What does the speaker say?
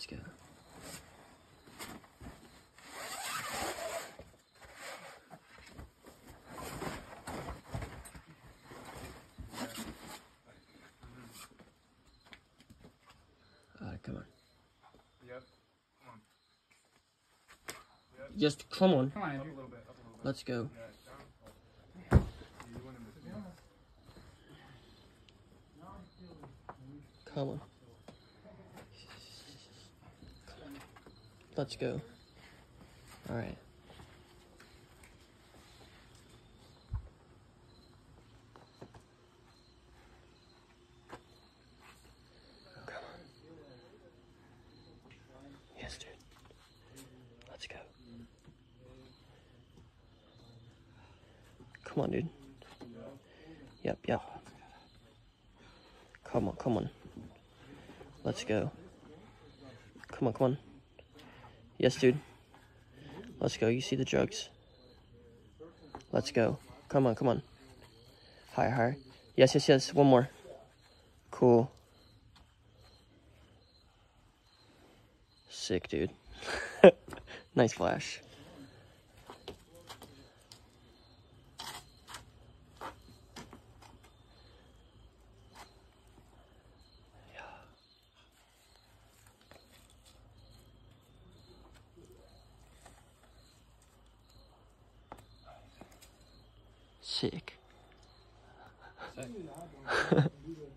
Let's go. Alright, come on. Yep. Come on. Just come on. Come on, Up a little bit. Up a little bit. Let's go. Yeah, down. You want him to be- Come on. Let's go. Alright. Come on. Yes, dude. Let's go. Come on, dude. Yep, yep. Come on, come on. Let's go. Come on, come on. Yes, dude. Let's go. You see the drugs. Let's go. Come on, come on. Higher, higher. Yes, yes, yes. One more. Cool. Sick, dude. nice flash. Sick.